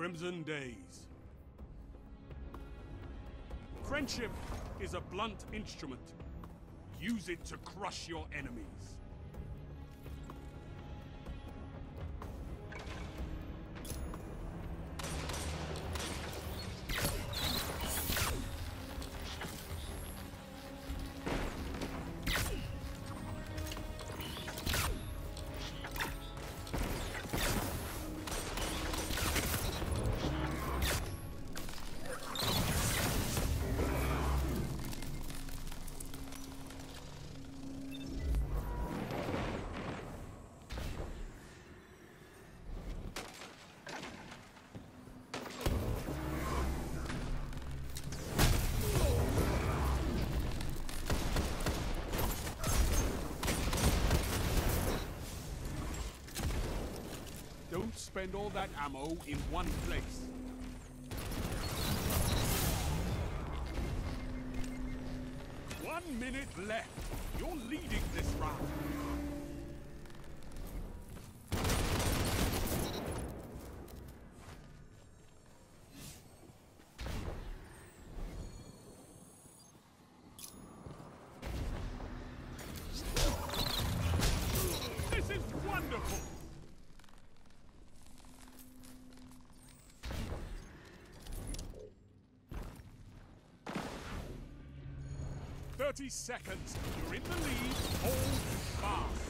crimson days. Friendship is a blunt instrument. Use it to crush your enemies. Spend all that ammo in one place. One minute left. You're leading this round. 30 seconds. You're in the lead. Hold fast.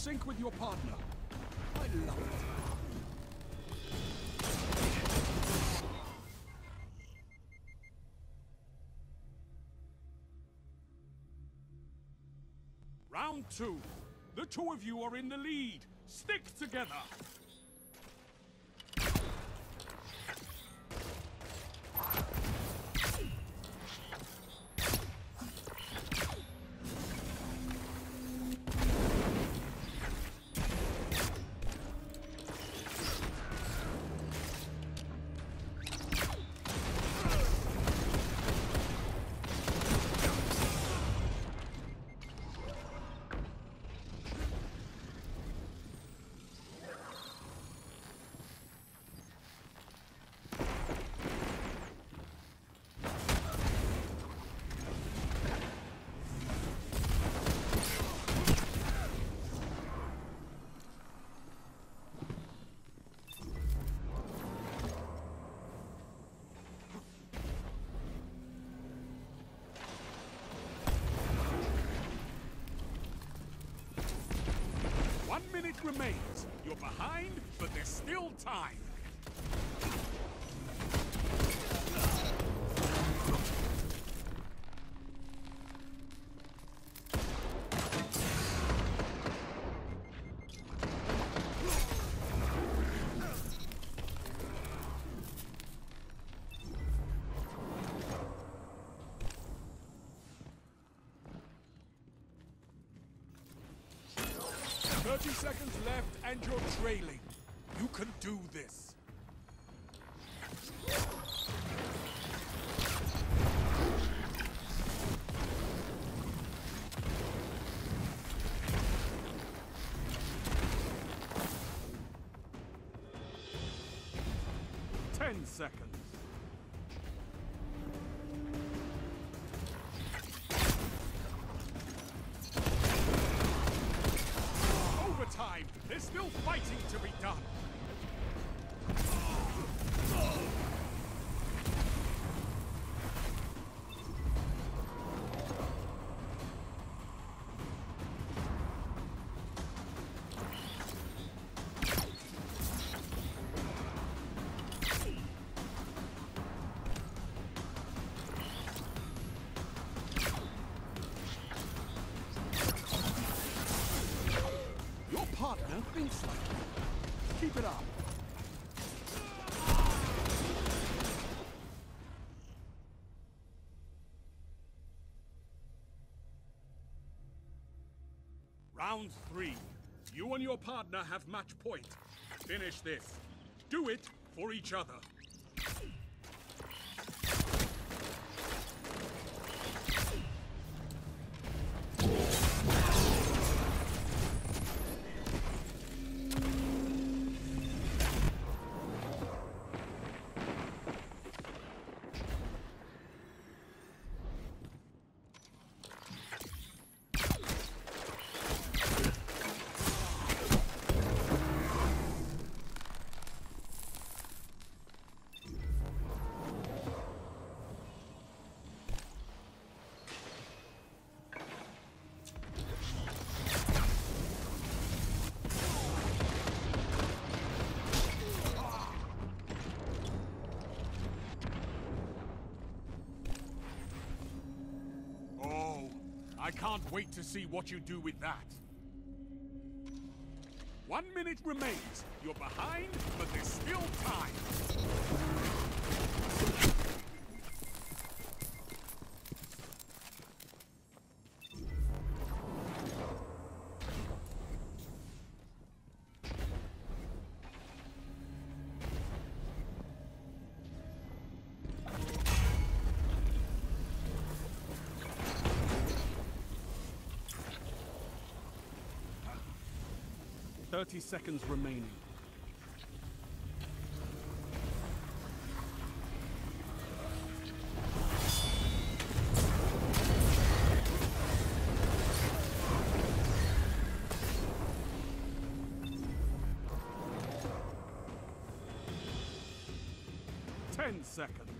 Sync with your partner. I love it. Round two. The two of you are in the lead. Stick together. You're behind, but there's still time. Seconds and you're trailing. You can do this. Ten seconds. Keep it up. Round three. You and your partner have match point. Finish this. Do it for each other. I can't wait to see what you do with that. One minute remains. You're behind, but there's still time. Thirty seconds remaining. Ten seconds.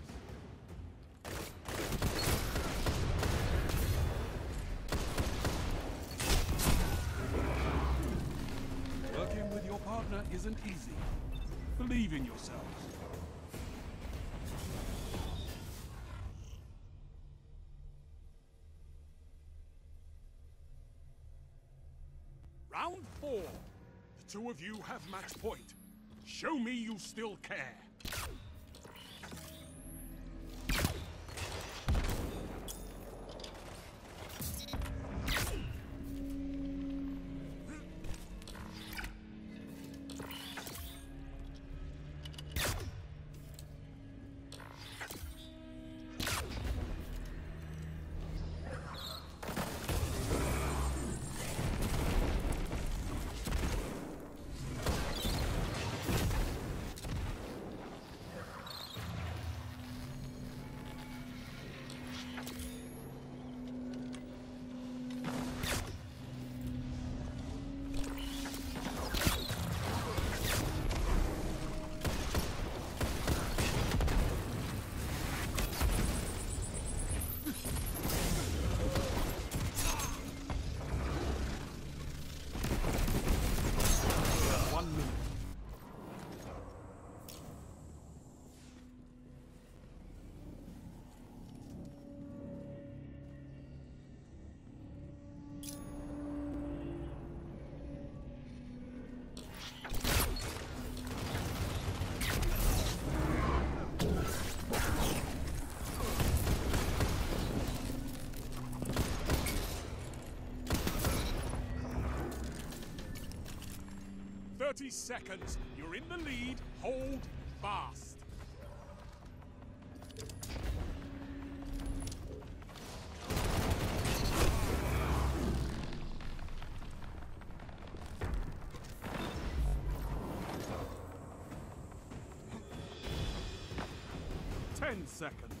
Working with your partner isn't easy. Believe in yourselves. Round four. The two of you have match point. Show me you still care. 30 seconds. You're in the lead. Hold fast. Ten seconds.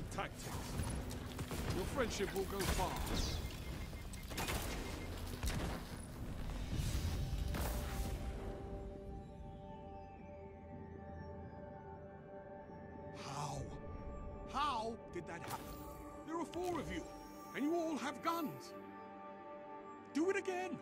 Sound tactics. Your friendship will go far. How? How did that happen? There are four of you, and you all have guns. Do it again.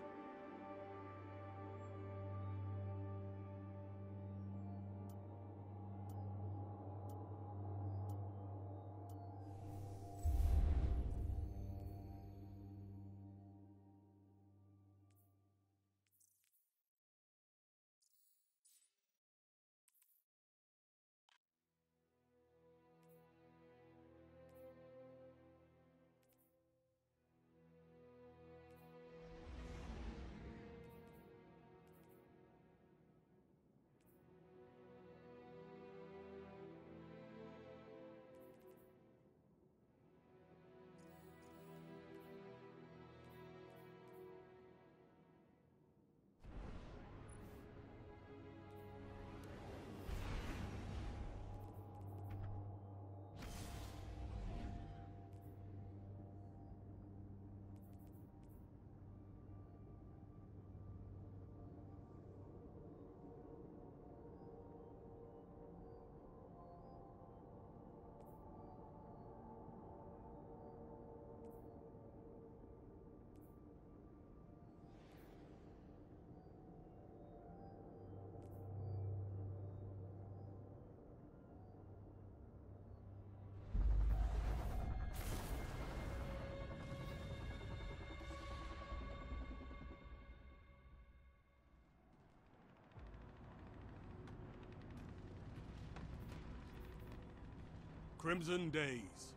Crimson Days.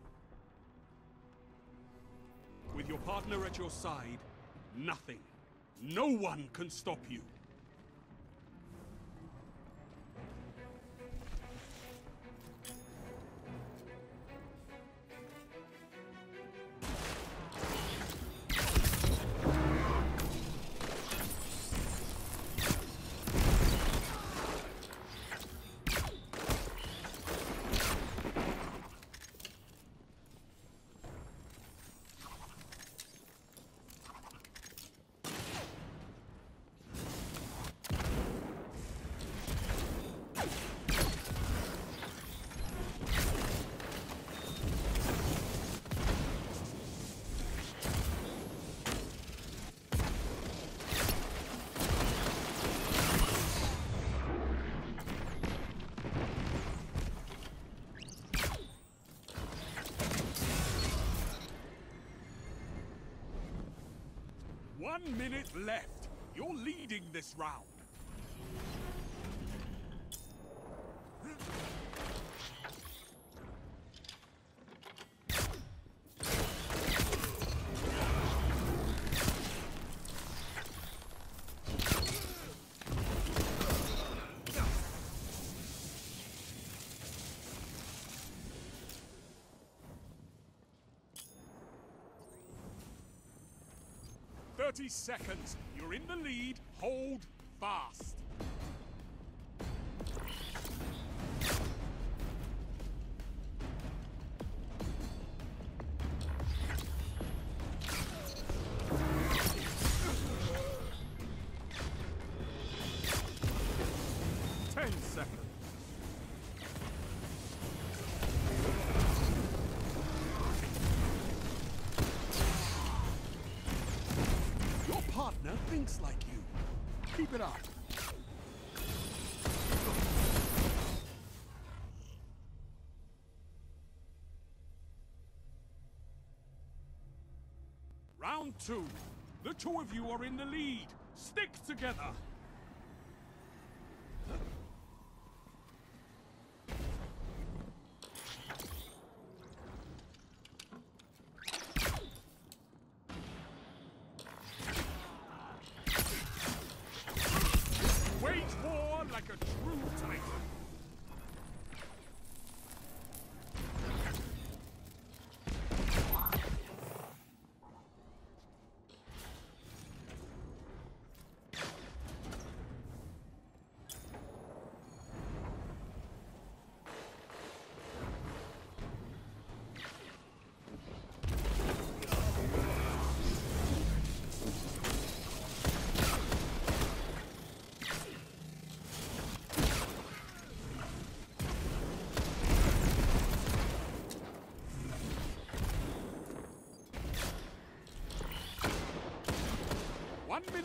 With your partner at your side, nothing, no one can stop you. One minute left. You're leading this round. Thirty seconds. You're in the lead. Hold fast. Partner thinks like you. Keep it up. Round two. The two of you are in the lead. Stick together.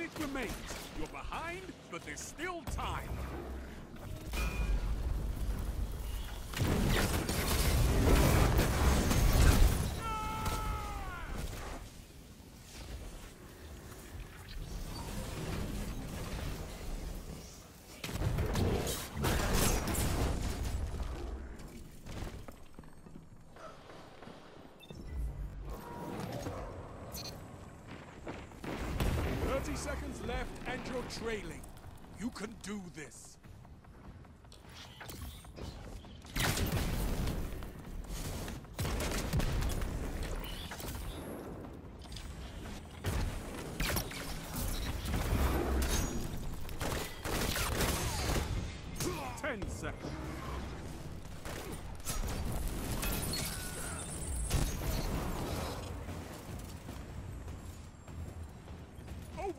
Minute remains. You're behind, but there's still time. Left and you're trailing. You can do this. Ten seconds.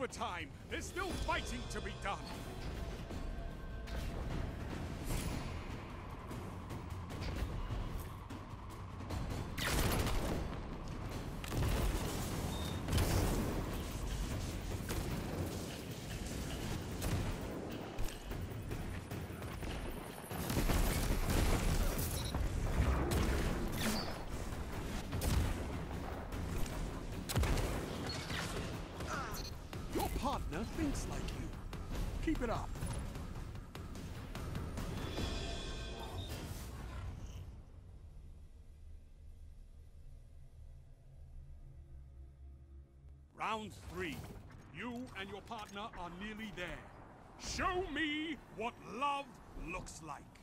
Overtime! There's still fighting to be done! Round three. You and your partner are nearly there. Show me what love looks like.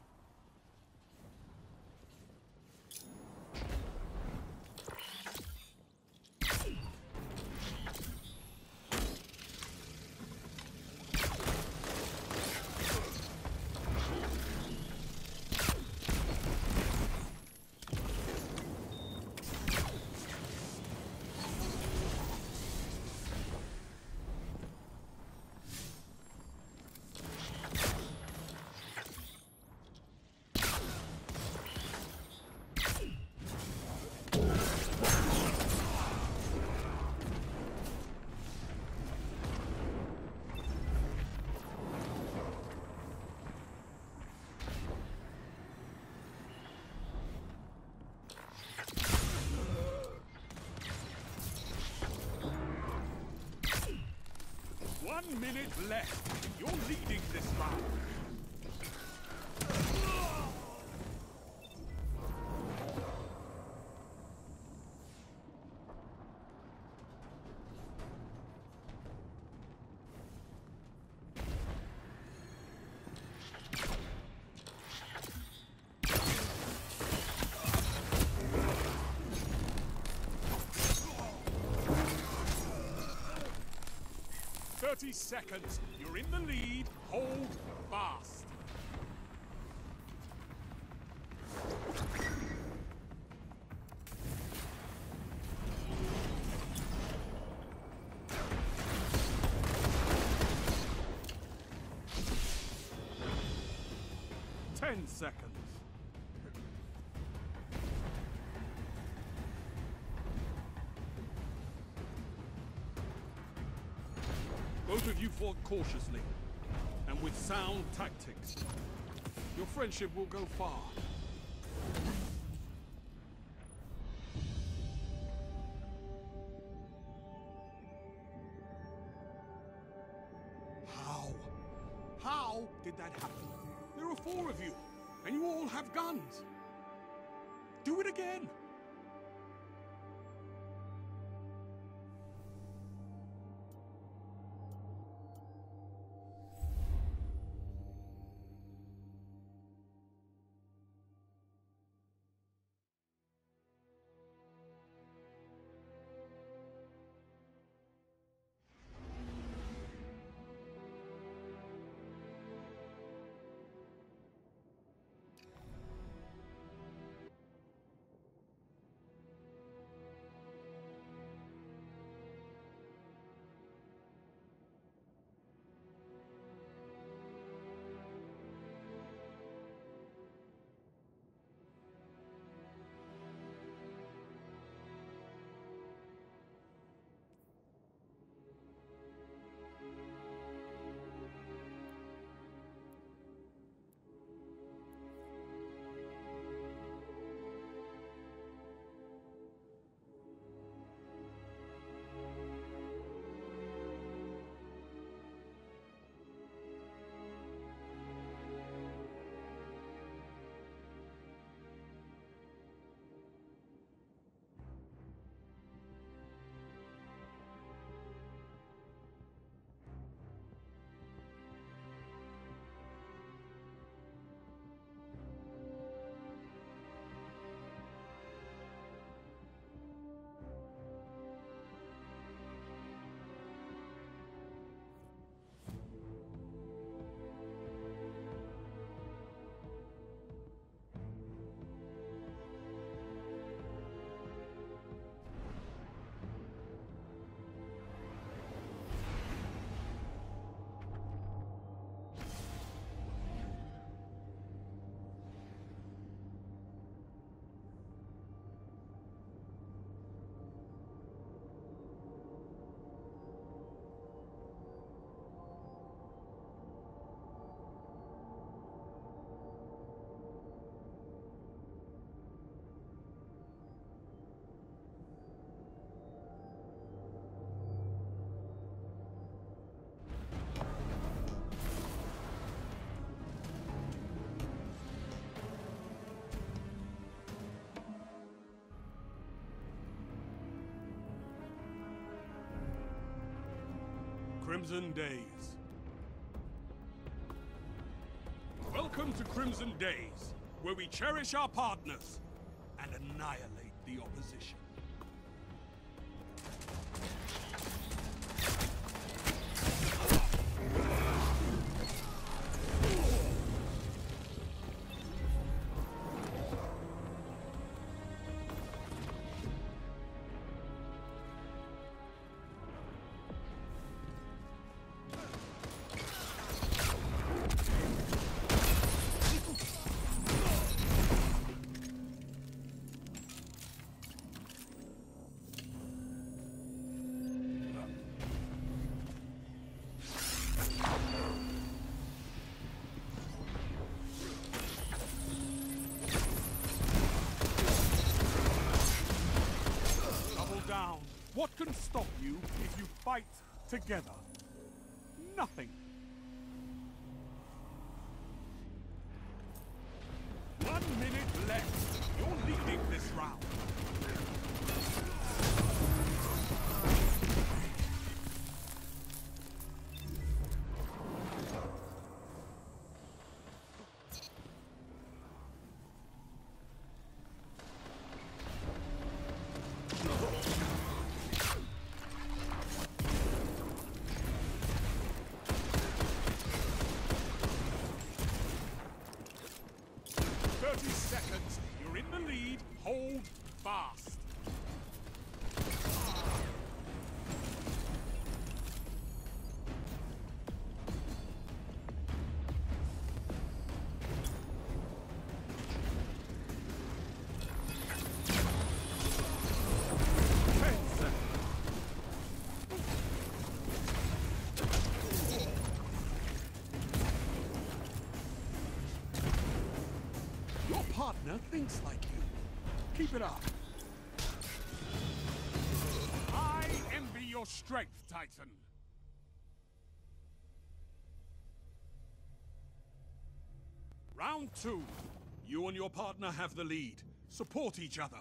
One minute left. You're leading this round. Seconds. You're in the lead. Hold fast. Ten seconds. Both of you fought cautiously and with sound tactics. Your friendship will go far. Crimson Days. Welcome to Crimson Days, where we cherish our partners and annihilate What can stop you if you fight together? Nothing. Partner thinks like you. Keep it up. I envy your strength, Titan. Round two. You and your partner have the lead. Support each other.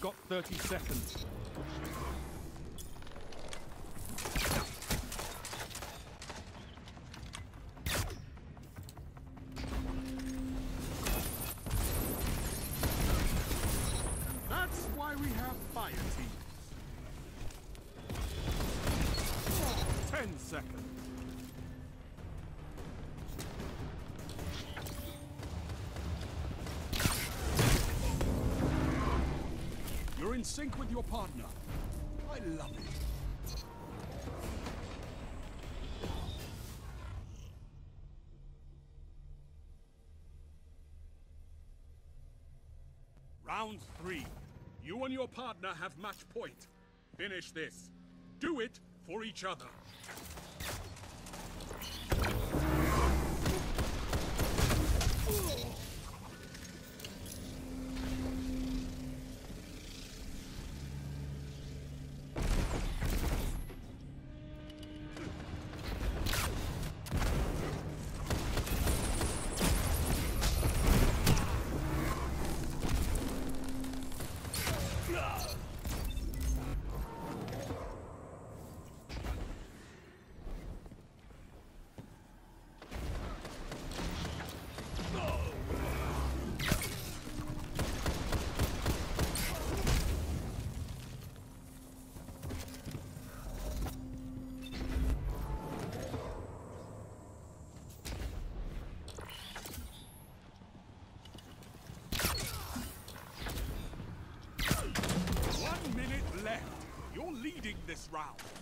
You've got 30 seconds. That's why we have fire teams. 10 seconds. In sync with your partner. I love it. Round three. You and your partner have match point. Finish this. Do it for each other. This round.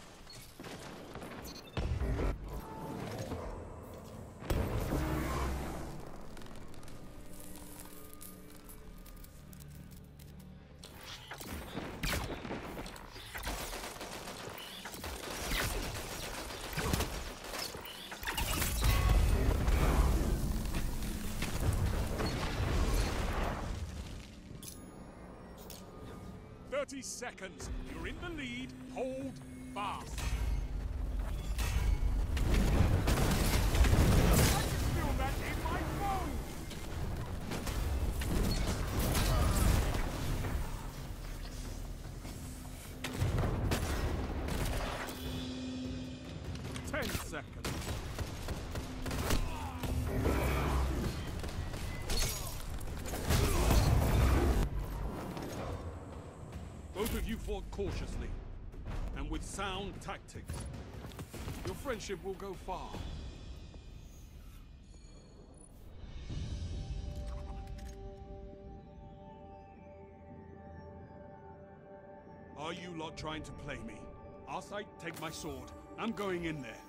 Thirty seconds. You're in the lead. Hold fast. Fought cautiously and with sound tactics. Your friendship will go far. Are you lot trying to play me? Arcite, take my sword. I'm going in there.